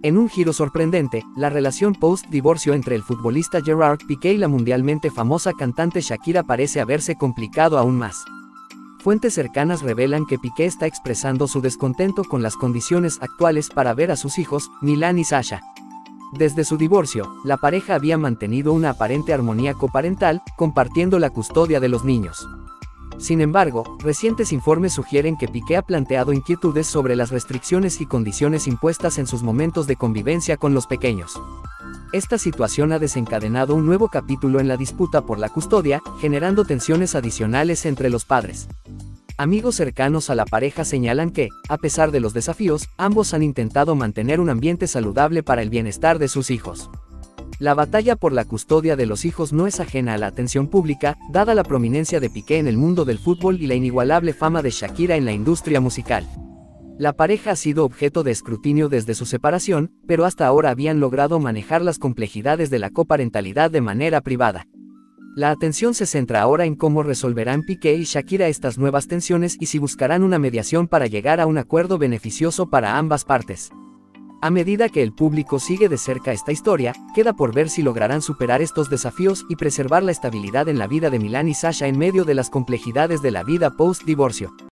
En un giro sorprendente, la relación post-divorcio entre el futbolista Gerard Piqué y la mundialmente famosa cantante Shakira parece haberse complicado aún más. Fuentes cercanas revelan que Piqué está expresando su descontento con las condiciones actuales para ver a sus hijos, Milan y Sasha. Desde su divorcio, la pareja había mantenido una aparente armonía coparental, compartiendo la custodia de los niños. Sin embargo, recientes informes sugieren que Piqué ha planteado inquietudes sobre las restricciones y condiciones impuestas en sus momentos de convivencia con los pequeños. Esta situación ha desencadenado un nuevo capítulo en la disputa por la custodia, generando tensiones adicionales entre los padres. Amigos cercanos a la pareja señalan que, a pesar de los desafíos, ambos han intentado mantener un ambiente saludable para el bienestar de sus hijos. La batalla por la custodia de los hijos no es ajena a la atención pública, dada la prominencia de Piqué en el mundo del fútbol y la inigualable fama de Shakira en la industria musical. La pareja ha sido objeto de escrutinio desde su separación, pero hasta ahora habían logrado manejar las complejidades de la coparentalidad de manera privada. La atención se centra ahora en cómo resolverán Piqué y Shakira estas nuevas tensiones y si buscarán una mediación para llegar a un acuerdo beneficioso para ambas partes. A medida que el público sigue de cerca esta historia, queda por ver si lograrán superar estos desafíos y preservar la estabilidad en la vida de Milán y Sasha en medio de las complejidades de la vida post-divorcio.